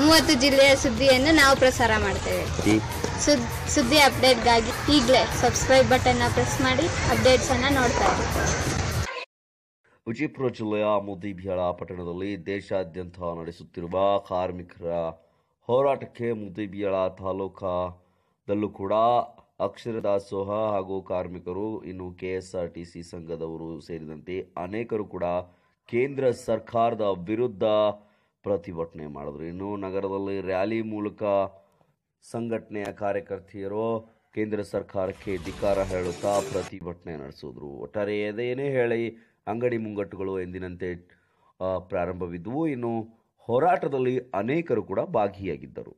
ಮೂವತ್ತು ಜಿಲ್ಲೆಯ ಸುದ್ದಿಯನ್ನು ನಾವು ಪ್ರಸಾರ ಮಾಡ್ತೇವೆ. ಸುದ್ ಸುದ್ದಿ ಅಪ್ಡೇಟ್ಗಾಗಿ ಈಗಲೇ ಸಬ್ಸ್ಕ್ರೈಬ್ ಬಟನ್ನ ಪ್ರೆಸ್ ಮಾಡಿ ಅಪ್ಡೇಟ್ಸನ್ನು ನೋಡ್ತಾ ಇರಿ. ವಿಜಯಪುರ ಜಿಲ್ಲೆಯ ಮುದಿಬಿಹಾಳ ಪಟ್ಟಣದಲ್ಲಿ ದೇಶಾದ್ಯಂತ ನಡೆಸುತ್ತಿರುವ ಕಾರ್ಮಿಕರ ಹೋರಾಟಕ್ಕೆ ಮುದಿಬಿಹಾಳ ತಾಲೂಕಾದಲ್ಲೂ ಕೂಡ ಅಕ್ಷರ ದಾಸೋಹ ಹಾಗೂ ಕಾರ್ಮಿಕರು ಇನ್ನು ಕೆಎಸ್ಆರ್ಟಿಸಿ ಸಂಘದವರು ಸೇರಿದಂತೆ ಅನೇಕರು ಕೂಡ ಕೇಂದ್ರ ಸರ್ಕಾರದ ವಿರುದ್ಧ ಪ್ರತಿಭಟನೆ ಮಾಡಿದ್ರು. ಇನ್ನು ನಗರದಲ್ಲಿ ರ್ಯಾಲಿ ಮೂಲಕ ಸಂಘಟನೆಯ ಕಾರ್ಯಕರ್ತೆಯರು ಕೇಂದ್ರ ಸರ್ಕಾರಕ್ಕೆ ಧಿಕಾರ ಹೇಳುತ್ತಾ ಪ್ರತಿಭಟನೆ ನಡೆಸಿದ್ರು. ಒಟ್ಟಾರೆ ಏನೇ ಹೇಳಿ ಅಂಗಡಿ ಮುಂಗಟ್ಟುಗಳು ಎಂದಿನಂತೆ ಪ್ರಾರಂಭವಿದ್ದವು ಇನ್ನು ಹೋರಾಟದಲ್ಲಿ ಅನೇಕರು ಕೂಡ ಭಾಗಿಯಾಗಿದ್ದರು.